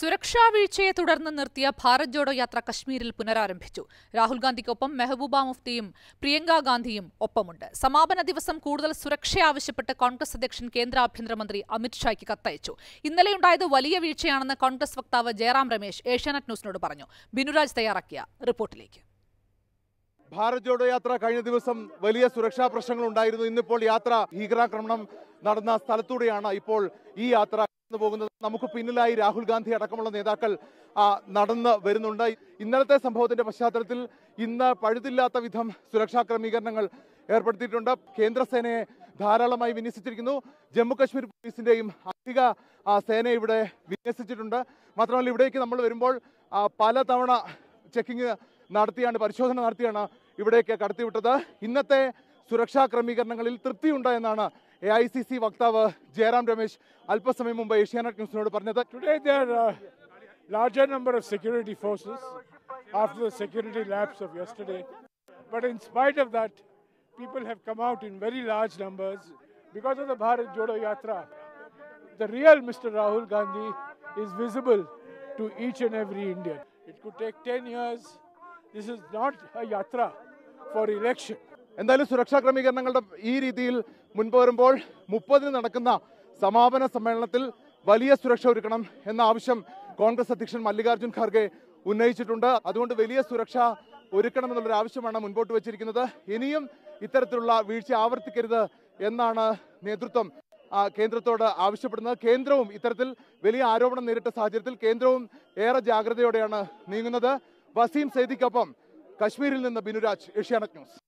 സുരക്ഷാ വീഴ്ചയെ തുടർന്ന് നിർത്തിയ ഭാരത് ജോഡോ യാത്ര കശ്മീരിൽ പുനരാരംഭിച്ചു. രാഹുൽ ഗാന്ധിക്കൊപ്പം മെഹബൂബ മുഫ്തിയും പ്രിയങ്ക ഗാന്ധിയും ഒപ്പമുണ്ട്. സമാപന ദിവസം കൂടുതൽ സുരക്ഷ ആവശ്യപ്പെട്ട് കോൺഗ്രസ് അധ്യക്ഷൻ കേന്ദ്ര ആഭ്യന്തരമന്ത്രി അമിത്ഷായ്ക്ക് കത്തയച്ചു. ഇന്നലെയുണ്ടായത് വലിയ വീഴ്ചയാണെന്ന് കോൺഗ്രസ് വക്താവ് ജയറാം രമേശ് ഏഷ്യാനെറ്റ് ന്യൂസിനോട് പറഞ്ഞു. ബിനുരാജ് തയ്യാറാക്കിയ റിപ്പോർട്ടിലേക്ക്. ഭാരത് ജോഡോ യാത്ര കഴിഞ്ഞ ദിവസം വലിയ സുരക്ഷാ പ്രശ്നങ്ങൾ ഉണ്ടായിരുന്നു. ഇന്നിപ്പോൾ യാത്ര ഭീകരാക്രമണം നടന്ന സ്ഥലത്തൂടെയാണ് ഇപ്പോൾ ഈ യാത്ര പോകുന്നത് നമുക്ക് പിന്നിലായി രാഹുൽ ഗാന്ധി അടക്കമുള്ള നേതാക്കൾ നടന്ന് വരുന്നുണ്ട്. ഇന്നലത്തെ സംഭവത്തിന്റെ പശ്ചാത്തലത്തിൽ ഇന്ന് പഴുതില്ലാത്ത വിധം സുരക്ഷാ ക്രമീകരണങ്ങൾ ഏർപ്പെടുത്തിയിട്ടുണ്ട്. കേന്ദ്രസേനയെ ധാരാളമായി വിന്യസിച്ചിരിക്കുന്നു. ജമ്മു കശ്മീർ പോലീസിന്റെയും അധിക സേന ഇവിടെ വിന്യസിച്ചിട്ടുണ്ട്. മാത്രമല്ല ഇവിടേക്ക് നമ്മൾ വരുമ്പോൾ പല പലതവണ ചെക്കിങ് നടത്തിയാണ് പരിശോധന നടത്തിയാണ് ഇവിടേക്ക് കടത്തിവിട്ടത്. ഇന്നത്തെ സുരക്ഷാ ക്രമീകരണങ്ങളിൽ തൃപ്തിയുണ്ട് എന്നാണ് എ ഐ സി സി വക്താവ് ജയറാം രമേശ് അല്പസമയം മുമ്പ് ഏഷ്യാനെറ്റ് ന്യൂസിനോട് പറഞ്ഞത് Today there are a larger number of security forces after the security lapse of yesterday. But in spite of that, people have come out in very large numbers because of the Bharat Jodo Yatra. The real Mr. Rahul Gandhi is visible to each and every Indian. It could take 10 years. This is not a yatra for election. എന്തായാലും സുരക്ഷാ ക്രമീകരണങ്ങളുടെ ഈ രീതിയിൽ മുൻപ് വരുമ്പോൾ മുപ്പതിന് നടക്കുന്ന സമാപന സമ്മേളനത്തിൽ വലിയ സുരക്ഷ ഒരുക്കണം എന്ന ആവശ്യം കോൺഗ്രസ് അധ്യക്ഷൻ മല്ലികാർജുൻ ഖാർഗെ ഉന്നയിച്ചിട്ടുണ്ട്. അതുകൊണ്ട് വലിയ സുരക്ഷ ഒരുക്കണമെന്നുള്ളൊരു ആവശ്യമാണ് മുൻപോട്ട് വെച്ചിരിക്കുന്നത്. ഇനിയും ഇത്തരത്തിലുള്ള വീഴ്ച ആവർത്തിക്കരുത് എന്നാണ് നേതൃത്വം കേന്ദ്രത്തോട് ആവശ്യപ്പെടുന്നത്. കേന്ദ്രവും ഇത്തരത്തിൽ വലിയ ആരോപണം നേരിട്ട സാഹചര്യത്തിൽ കേന്ദ്രവും ഏറെ ജാഗ്രതയോടെയാണ് നീങ്ങുന്നത്. വസീം സൈദിക്കൊപ്പം കശ്മീരിൽ നിന്ന് ബിനുരാജ് ഏഷ്യാനെറ്റ് ന്യൂസ്.